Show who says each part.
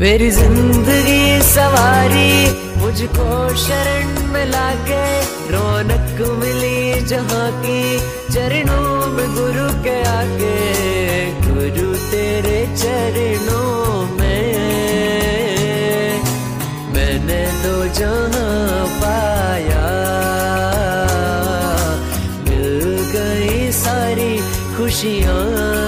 Speaker 1: मेरी ज़िंदगी सवारी, मुझको शरण में लाके रौनक मिली जहाँ की, चरणों में गुरु के आगे गुरु तेरे चरणों में। मैंने दो जहाँ पाया, मिल गई सारी खुशियाँ।